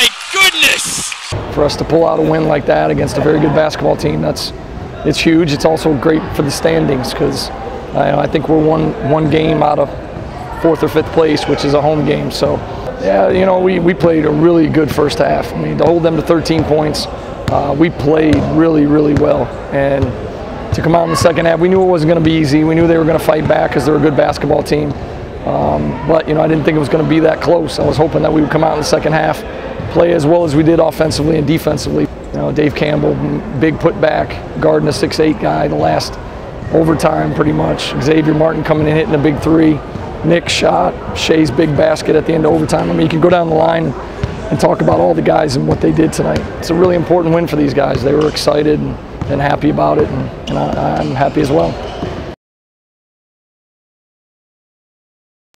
My goodness! For us to pull out a win like that against a very good basketball team, that's it's huge. It's also great for the standings because I think we're one one game out of fourth or fifth place, which is a home game. So, yeah, you know, we, we played a really good first half. I mean, to hold them to 13 points, uh, we played really, really well. And to come out in the second half, we knew it wasn't going to be easy. We knew they were going to fight back because they're a good basketball team. Um, but, you know, I didn't think it was going to be that close. I was hoping that we would come out in the second half, play as well as we did offensively and defensively. You know, Dave Campbell, big putback, guarding a 6'8 guy the last overtime pretty much. Xavier Martin coming in hitting a big three. Nick shot, Shay's big basket at the end of overtime. I mean, you can go down the line and talk about all the guys and what they did tonight. It's a really important win for these guys. They were excited and, and happy about it, and, and I, I'm happy as well.